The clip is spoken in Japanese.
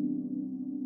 あ!